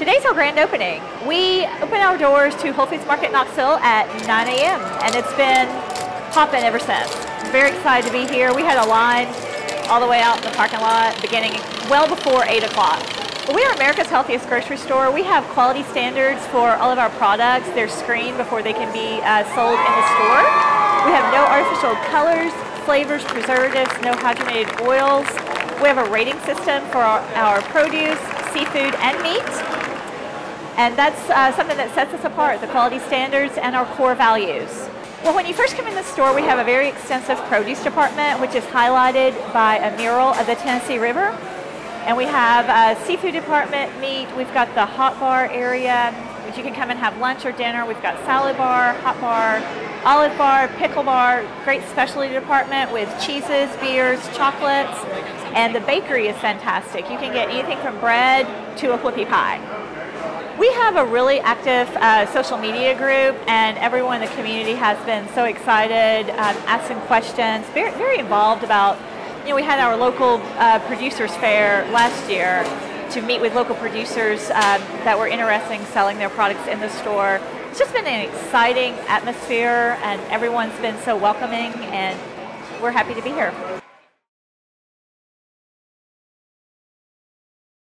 Today's our grand opening. We open our doors to Whole Foods Market Knoxville at 9 a.m. and it's been popping ever since. Very excited to be here. We had a line all the way out in the parking lot beginning well before 8 o'clock. We are America's healthiest grocery store. We have quality standards for all of our products. They're screened before they can be uh, sold in the store. We have no artificial colors, flavors, preservatives, no hydrogenated oils. We have a rating system for our, our produce, seafood, and meat. And that's uh, something that sets us apart, the quality standards and our core values. Well, when you first come in the store, we have a very extensive produce department, which is highlighted by a mural of the Tennessee River. And we have a seafood department, meat. We've got the hot bar area, which you can come and have lunch or dinner. We've got salad bar, hot bar, olive bar, pickle bar, great specialty department with cheeses, beers, chocolates. And the bakery is fantastic. You can get anything from bread to a whoopie pie. We have a really active uh, social media group, and everyone in the community has been so excited, um, asking questions, very, very involved about. You know, we had our local uh, producers fair last year to meet with local producers um, that were interested in selling their products in the store. It's just been an exciting atmosphere, and everyone's been so welcoming, and we're happy to be here.